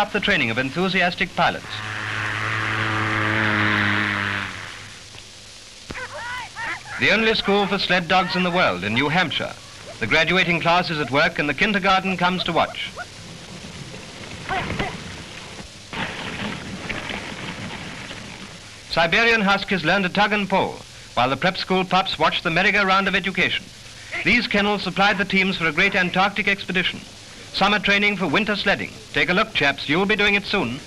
up the training of enthusiastic pilots. The only school for sled dogs in the world in New Hampshire. The graduating class is at work and the kindergarten comes to watch. Siberian Huskies learn to tug and pull, while the prep school pups watch the merry-go-round of education. These kennels supplied the teams for a great Antarctic expedition. Summer training for winter sledding. Take a look, chaps. You'll be doing it soon.